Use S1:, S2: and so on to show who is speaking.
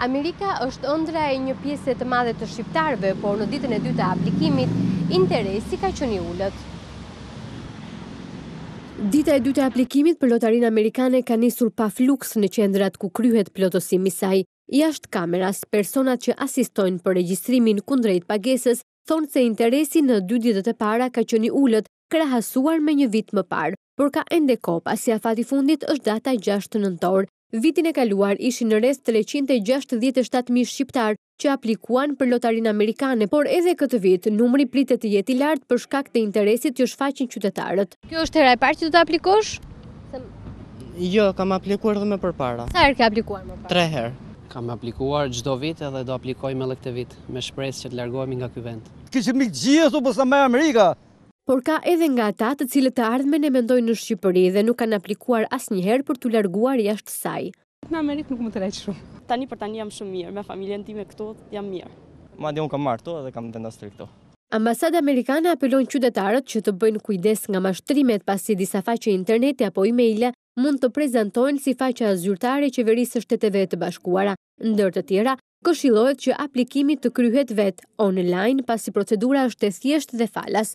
S1: Amerika është ëndrra e një pjese të madhe të shqiptarëve, por në ditën e dytë të aplikimit, interesi ka qenë i ulët. Dita e dytë e aplikimit për lotarinë amerikane ka nisur pa fluks në qendrat ku kryhet plotësimi i saj. Jashtë kameras, personat që asistojnë për regjistrimin kundrejt pagesës thonë se interesi në dy ditët e para ka qenë i ulët krahasuar me një vit më parë, por ka ende kohë pasi afati i fundit është data gjashtë nëntor. Vitin e kaluar ishin rreth treqind e gjashtëdhjetë e shtatë mijë shqiptarë që aplikuan për lotarinë amerikane, por edhe këtë vit numri pritet të jetë i lartë për shkak të interesit që shfaqin qytetarët. Kjo është hera e parë që do të aplikosh?
S2: Jo, kam aplikuar edhe më përpara.
S1: Sa herë ke aplikuar më parë?
S2: Tre herë.
S3: Kam aplikuar çdo vit edhe do aplikojmë edhe këtë vit, me shpresë që të largohemi nga ky vend.
S4: Kishim ikë gjithë, po sa me Amerika.
S1: Por ka edhe nga ata të cilët të ardhmen e mendojnë në Shqipëri dhe nuk kanë aplikuar asnjëherë për t'u larguar jashtë saj.
S5: Në Amerikë nuk më tërheq shumë.
S6: Tani për tani jam shumë mirë, me familjen time këtu jam mirë.
S2: Madje unë kam marrë këtu edhe kam vendosur këtu.
S1: Ambasada amerikane apelon qytetarët që të bëjnë kujdes nga mashtrimet pasi disa faqe interneti apo e-maile mund të prezantohen si faqe zyrtare e Qeverisë së Shteteve të Bashkuara. Ndër të tjera, këshillohet që aplikimi të kryhet vetë, online, pasi procedura është e thjeshtë dhe falas.